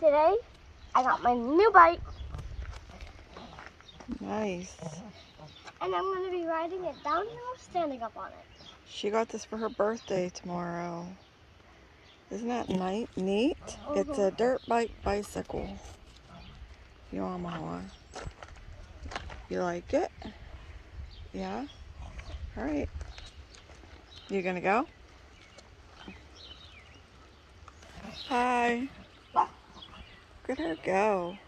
Today, I got my new bike, Nice. and I'm going to be riding it downhill, standing up on it. She got this for her birthday tomorrow. Isn't that nice, neat? It's a mm-hmm. dirt bike bicycle. Yamaha. You like it? Yeah? Alright. You gonna go? Hi. Look at her go.